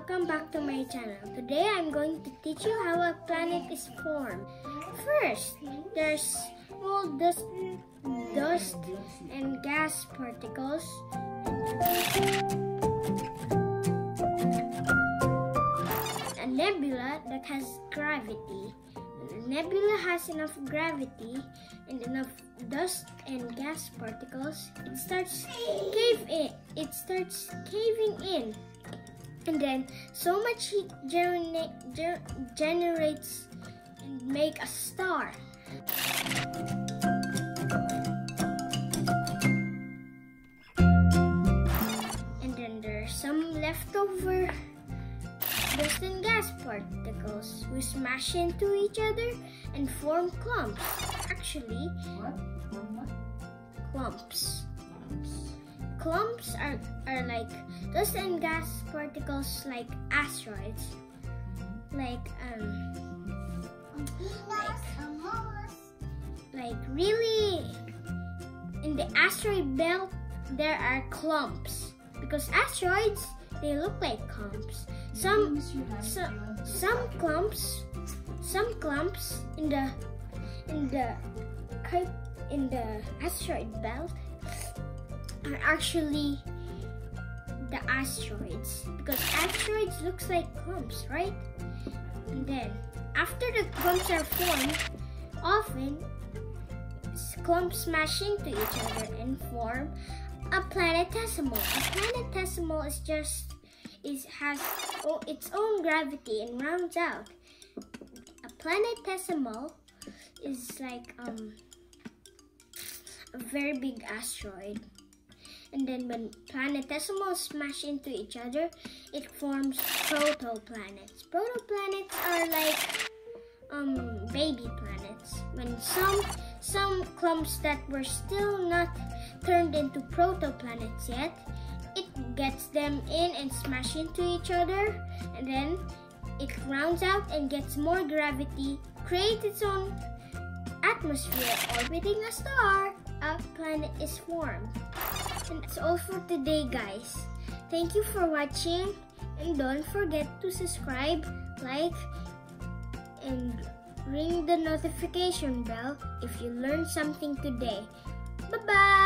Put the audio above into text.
welcome back to my channel. Today I'm going to teach you how a planet is formed. First, there's small dust, dust and gas particles. Nebula that has gravity. Nebula has enough gravity and enough dust and gas particles. It starts cave in. It starts caving in and then so much heat ger- generates and make a star. And then there's some leftover dust and gas particles. We smash into each other and form clumps. Actually, What? From clumps. Clumps are, are like dust and gas particles like asteroids. Like um like really in the asteroid belt there are clumps because asteroids they look like clumps. Some some, some clumps some clumps in the in the in the asteroid belt are actually the asteroids. Because asteroids looks like clumps right? And then after the clumps are formed often clumps smash into each other and form a planetesimal. A planetesimal is just is has its own gravity and rounds out a planetesimal is like um a very big asteroid and then when planetesimals smash into each other, it forms protoplanets. Protoplanets are like um baby planets. When some some clumps that were still not turned into protoplanets yet, gets them in and smash into each other, and then it rounds out and gets more gravity, creates its own atmosphere orbiting a star. A planet is formed. And that's all for today, guys. Thank you for watching. And don't forget to subscribe, like, and ring the notification bell if you learned something today. Bye bye!